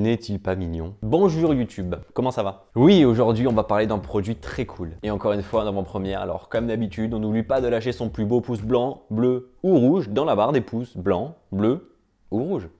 N'est-il pas mignon? Bonjour YouTube, comment ça va? Oui, aujourd'hui on va parler d'un produit très cool. Et encore une fois en avant-première, alors comme d'habitude, on n'oublie pas de lâcher son plus beau pouce blanc, bleu ou rouge dans la barre des pouces blancs, bleus ou rouges.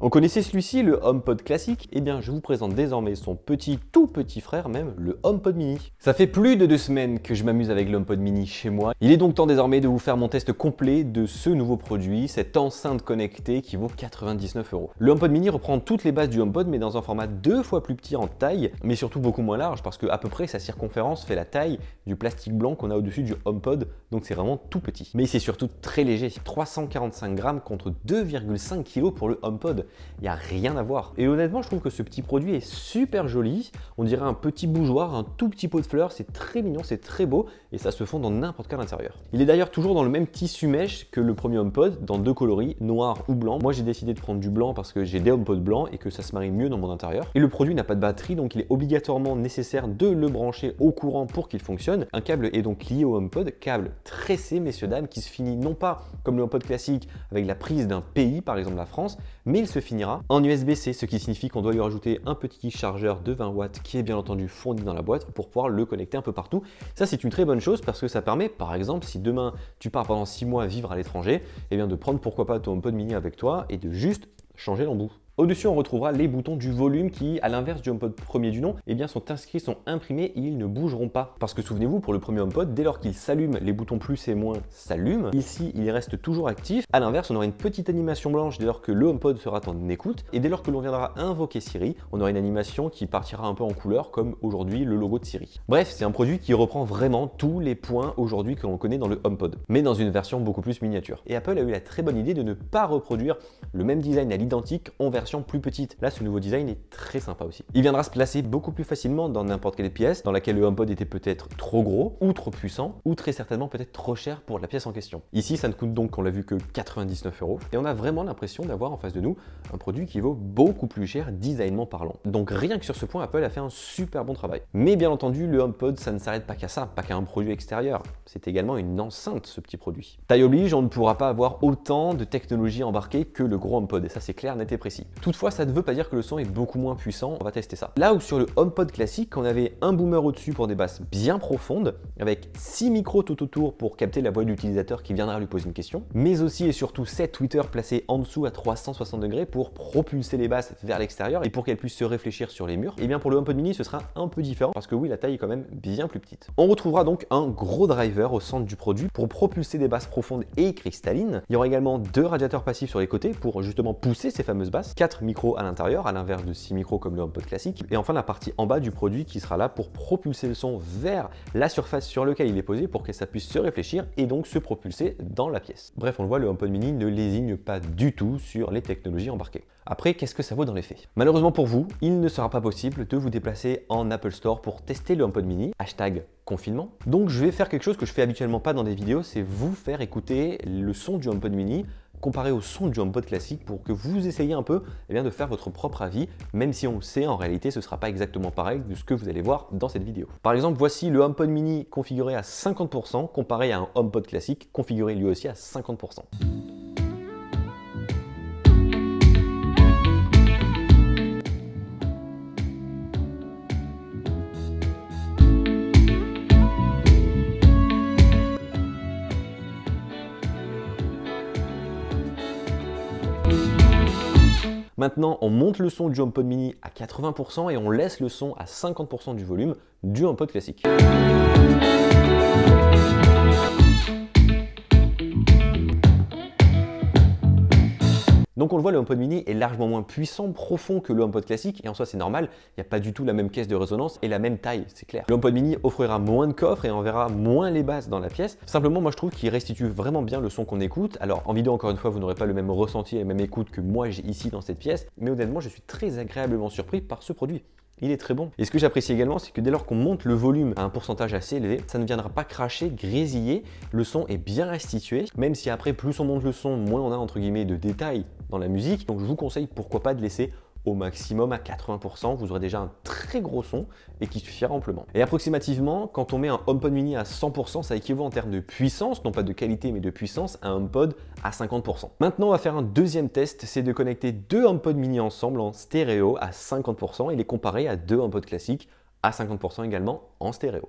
On connaissait celui-ci, le HomePod classique Eh bien, je vous présente désormais son petit, tout petit frère même, le HomePod mini. Ça fait plus de deux semaines que je m'amuse avec le HomePod mini chez moi. Il est donc temps désormais de vous faire mon test complet de ce nouveau produit, cette enceinte connectée qui vaut 99 euros. Le HomePod mini reprend toutes les bases du HomePod, mais dans un format deux fois plus petit en taille, mais surtout beaucoup moins large, parce que à peu près sa circonférence fait la taille du plastique blanc qu'on a au-dessus du HomePod, donc c'est vraiment tout petit. Mais c'est surtout très léger, 345 grammes contre 2,5 kg pour le HomePod il n'y a rien à voir. Et honnêtement, je trouve que ce petit produit est super joli. On dirait un petit bougeoir, un tout petit pot de fleurs. C'est très mignon, c'est très beau et ça se fond dans n'importe quel intérieur. Il est d'ailleurs toujours dans le même tissu mèche que le premier HomePod, dans deux coloris, noir ou blanc. Moi, j'ai décidé de prendre du blanc parce que j'ai des HomePod blancs et que ça se marie mieux dans mon intérieur. Et le produit n'a pas de batterie, donc il est obligatoirement nécessaire de le brancher au courant pour qu'il fonctionne. Un câble est donc lié au HomePod, câble tressé, messieurs dames, qui se finit non pas comme le HomePod classique avec la prise d'un pays, par exemple la France, mais il finira en USB-C, ce qui signifie qu'on doit lui rajouter un petit chargeur de 20 watts qui est bien entendu fourni dans la boîte pour pouvoir le connecter un peu partout. Ça, c'est une très bonne chose parce que ça permet, par exemple, si demain tu pars pendant 6 mois vivre à l'étranger, eh bien de prendre pourquoi pas ton HomePod mini avec toi et de juste changer l'embout. Au-dessus, on retrouvera les boutons du volume qui, à l'inverse du HomePod premier du nom, eh sont inscrits, sont imprimés et ils ne bougeront pas. Parce que souvenez-vous, pour le premier HomePod, dès lors qu'il s'allume, les boutons plus et moins s'allument. Ici, il reste toujours actif. À l'inverse, on aura une petite animation blanche dès lors que le HomePod sera en écoute. Et dès lors que l'on viendra invoquer Siri, on aura une animation qui partira un peu en couleur, comme aujourd'hui le logo de Siri. Bref, c'est un produit qui reprend vraiment tous les points aujourd'hui que l'on connaît dans le HomePod, mais dans une version beaucoup plus miniature. Et Apple a eu la très bonne idée de ne pas reproduire le même design à l'identique en version plus petite. Là, ce nouveau design est très sympa aussi. Il viendra se placer beaucoup plus facilement dans n'importe quelle pièce dans laquelle le HomePod était peut-être trop gros ou trop puissant ou très certainement peut-être trop cher pour la pièce en question. Ici, ça ne coûte donc, on l'a vu, que 99 euros et on a vraiment l'impression d'avoir en face de nous un produit qui vaut beaucoup plus cher designement parlant. Donc rien que sur ce point, Apple a fait un super bon travail. Mais bien entendu, le HomePod, ça ne s'arrête pas qu'à ça, pas qu'à un produit extérieur. C'est également une enceinte, ce petit produit. Taille oblige, on ne pourra pas avoir autant de technologie embarquée que le gros HomePod et ça c'est clair, net et précis. Toutefois, ça ne veut pas dire que le son est beaucoup moins puissant, on va tester ça. Là où sur le HomePod classique, on avait un boomer au-dessus pour des basses bien profondes, avec 6 micros tout autour pour capter la voix de l'utilisateur qui viendra lui poser une question, mais aussi et surtout 7 tweeters placés en dessous à 360 degrés pour propulser les basses vers l'extérieur et pour qu'elles puissent se réfléchir sur les murs. Et bien pour le HomePod mini, ce sera un peu différent parce que oui, la taille est quand même bien plus petite. On retrouvera donc un gros driver au centre du produit pour propulser des basses profondes et cristallines. Il y aura également deux radiateurs passifs sur les côtés pour justement pousser ces fameuses basses, 4 micros à l'intérieur, à l'inverse de 6 micros comme le HomePod classique, et enfin la partie en bas du produit qui sera là pour propulser le son vers la surface sur laquelle il est posé pour que ça puisse se réfléchir et donc se propulser dans la pièce. Bref, on le voit, le HomePod mini ne lésigne pas du tout sur les technologies embarquées. Après, qu'est-ce que ça vaut dans les faits? Malheureusement pour vous, il ne sera pas possible de vous déplacer en Apple Store pour tester le HomePod mini, hashtag confinement. Donc je vais faire quelque chose que je fais habituellement pas dans des vidéos, c'est vous faire écouter le son du HomePod mini comparé au son du HomePod classique pour que vous essayiez un peu eh bien, de faire votre propre avis, même si on le sait, en réalité, ce ne sera pas exactement pareil de ce que vous allez voir dans cette vidéo. Par exemple, voici le HomePod mini configuré à 50% comparé à un HomePod classique configuré lui aussi à 50%. Maintenant, on monte le son du HomePod mini à 80% et on laisse le son à 50% du volume du HomePod classique. Donc on le voit, le HomePod mini est largement moins puissant, profond que le HomePod classique, et en soi c'est normal, il n'y a pas du tout la même caisse de résonance et la même taille, c'est clair. Le HomePod mini offrira moins de coffres et enverra moins les basses dans la pièce. Simplement, moi je trouve qu'il restitue vraiment bien le son qu'on écoute. Alors en vidéo, encore une fois, vous n'aurez pas le même ressenti et la même écoute que moi j'ai ici dans cette pièce, mais honnêtement, je suis très agréablement surpris par ce produit. Il est très bon. Et ce que j'apprécie également, c'est que dès lors qu'on monte le volume à un pourcentage assez élevé, ça ne viendra pas cracher, grésiller. Le son est bien restitué, même si après, plus on monte le son, moins on a entre guillemets de détails dans la musique. Donc je vous conseille pourquoi pas de laisser au maximum à 80%, vous aurez déjà un très gros son et qui suffira amplement. Et approximativement, quand on met un HomePod mini à 100%, ça équivaut en termes de puissance, non pas de qualité mais de puissance, à un HomePod à 50%. Maintenant, on va faire un deuxième test, c'est de connecter deux HomePod mini ensemble en stéréo à 50% et les comparer à deux HomePod classiques à 50% également en stéréo.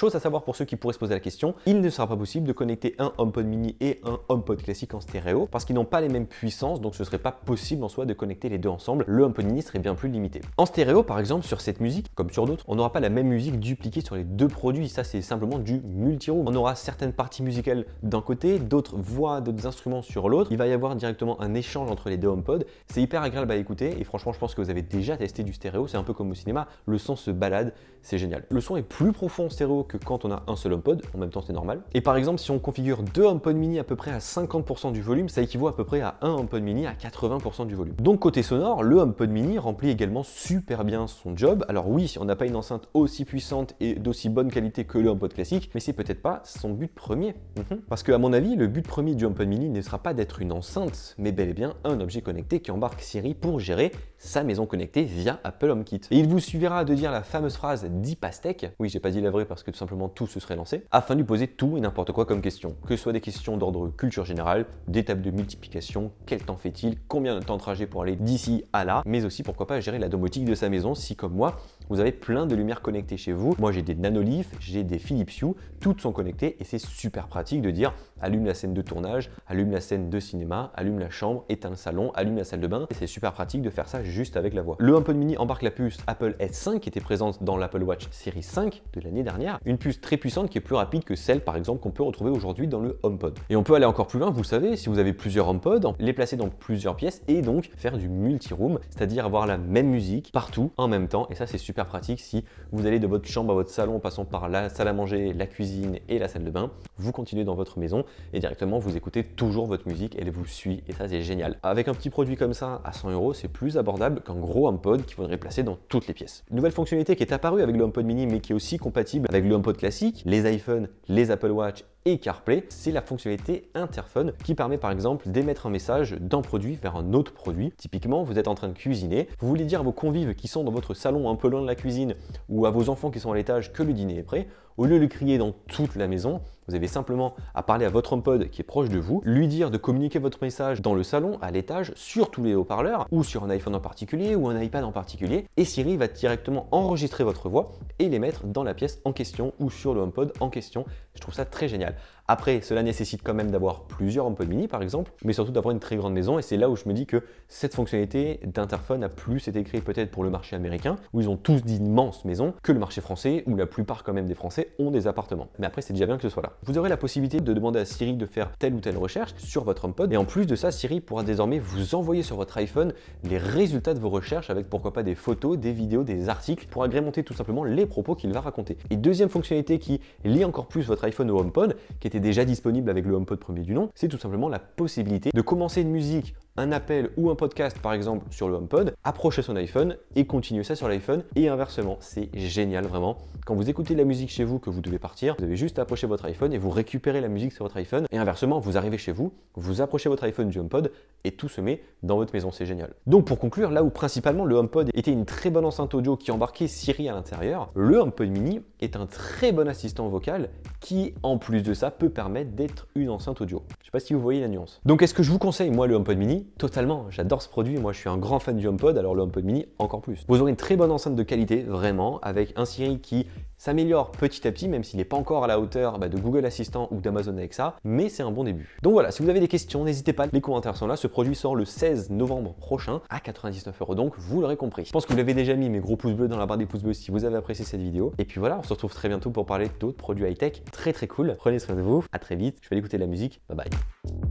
Chose à savoir pour ceux qui pourraient se poser la question, il ne sera pas possible de connecter un HomePod mini et un HomePod classique en stéréo parce qu'ils n'ont pas les mêmes puissances, donc ce serait pas possible en soi de connecter les deux ensemble. Le HomePod mini serait bien plus limité. En stéréo, par exemple, sur cette musique, comme sur d'autres, on n'aura pas la même musique dupliquée sur les deux produits. Ça, c'est simplement du multi-room. On aura certaines parties musicales d'un côté, d'autres voix, d'autres instruments sur l'autre. Il va y avoir directement un échange entre les deux HomePod. C'est hyper agréable à écouter et franchement, je pense que vous avez déjà testé du stéréo. C'est un peu comme au cinéma. Le son se balade, c'est génial. Le son est plus profond en stéréo que quand on a un seul HomePod, en même temps c'est normal. Et par exemple, si on configure deux HomePod mini à peu près à 50% du volume, ça équivaut à peu près à un HomePod mini à 80% du volume. Donc côté sonore, le HomePod mini remplit également super bien son job. Alors oui, on n'a pas une enceinte aussi puissante et d'aussi bonne qualité que le HomePod classique, mais c'est peut-être pas son but premier. Mhm. Parce que à mon avis, le but premier du HomePod mini ne sera pas d'être une enceinte, mais bel et bien un objet connecté qui embarque Siri pour gérer sa maison connectée via Apple HomeKit. Et il vous suffira de dire la fameuse phrase d'Ipastec, oui j'ai pas dit la vraie parce que tout simplement tout se serait lancé, afin de lui poser tout et n'importe quoi comme question, que ce soit des questions d'ordre culture générale, des tables de multiplication, quel temps fait-il, combien de temps de trajet pour aller d'ici à là, mais aussi pourquoi pas gérer la domotique de sa maison si comme moi, vous avez plein de lumières connectées chez vous. Moi j'ai des Nanolith, j'ai des Philips Hue, toutes sont connectées et c'est super pratique de dire allume la scène de tournage, allume la scène de cinéma, allume la chambre, éteins le salon, allume la salle de bain. C'est super pratique de faire ça juste avec la voix. Le HomePod mini embarque la puce Apple S5 qui était présente dans l'Apple Watch Series 5 de l'année dernière. Une puce très puissante qui est plus rapide que celle par exemple qu'on peut retrouver aujourd'hui dans le HomePod. Et on peut aller encore plus loin, vous savez, si vous avez plusieurs HomePod, les placer dans plusieurs pièces et donc faire du multi-room, c'est-à-dire avoir la même musique partout en même temps. Et ça c'est super pratique si vous allez de votre chambre à votre salon en passant par la salle à manger, la cuisine et la salle de bain. Vous continuez dans votre maison et directement vous écoutez toujours votre musique, elle vous suit et ça c'est génial. Avec un petit produit comme ça à 100 euros, c'est plus abordable qu'un gros HomePod qu'il faudrait placer dans toutes les pièces. Nouvelle fonctionnalité qui est apparue avec le HomePod mini mais qui est aussi compatible avec le HomePod classique, les iPhones, les Apple Watch et CarPlay, c'est la fonctionnalité interphone qui permet par exemple d'émettre un message d'un produit vers un autre produit. Typiquement, vous êtes en train de cuisiner, vous voulez dire à vos convives qui sont dans votre salon un peu loin de la cuisine ou à vos enfants qui sont à l'étage que le dîner est prêt, au lieu de crier dans toute la maison, vous avez simplement à parler à votre HomePod qui est proche de vous, lui dire de communiquer votre message dans le salon, à l'étage, sur tous les haut-parleurs, ou sur un iPhone en particulier, ou un iPad en particulier, et Siri va directement enregistrer votre voix et les mettre dans la pièce en question ou sur le HomePod en question. Je trouve ça très génial. Après, cela nécessite quand même d'avoir plusieurs HomePod mini par exemple, mais surtout d'avoir une très grande maison, et c'est là où je me dis que cette fonctionnalité d'interphone a plus été créée peut-être pour le marché américain, où ils ont tous d'immenses maisons, que le marché français, où la plupart quand même des Français ont des appartements. Mais après, c'est déjà bien que ce soit là. Vous aurez la possibilité de demander à Siri de faire telle ou telle recherche sur votre HomePod, et en plus de ça, Siri pourra désormais vous envoyer sur votre iPhone les résultats de vos recherches avec pourquoi pas des photos, des vidéos, des articles pour agrémenter tout simplement les propos qu'il va raconter. Et deuxième fonctionnalité qui lie encore plus votre iPhone au HomePod, qui était déjà disponible avec le HomePod premier du nom, c'est tout simplement la possibilité de commencer une musique un appel ou un podcast par exemple sur le HomePod, approcher son iPhone et continuer ça sur l'iPhone et inversement. C'est génial vraiment. Quand vous écoutez la musique chez vous que vous devez partir, vous avez juste à approcher votre iPhone et vous récupérez la musique sur votre iPhone et inversement, vous arrivez chez vous, vous approchez votre iPhone du HomePod et tout se met dans votre maison, c'est génial. Donc pour conclure, là où principalement le HomePod était une très bonne enceinte audio qui embarquait Siri à l'intérieur, le HomePod mini est un très bon assistant vocal qui en plus de ça peut permettre d'être une enceinte audio. Je sais pas si vous voyez la nuance. Donc est-ce que je vous conseille moi le HomePod mini? Totalement, j'adore ce produit, moi je suis un grand fan du HomePod, alors le HomePod mini encore plus. Vous aurez une très bonne enceinte de qualité, vraiment, avec un Siri qui s'améliore petit à petit, même s'il n'est pas encore à la hauteur bah, de Google Assistant ou d'Amazon Alexa, mais c'est un bon début. Donc voilà, si vous avez des questions, n'hésitez pas, les commentaires sont là. Ce produit sort le 16 novembre prochain à 99 euros, donc vous l'aurez compris. Je pense que vous l'avez déjà mis mes gros pouces bleus dans la barre des pouces bleus si vous avez apprécié cette vidéo. Et puis voilà, on se retrouve très bientôt pour parler d'autres produits high-tech très très cool. Prenez soin de vous, à très vite, je vais écouter la musique, bye bye.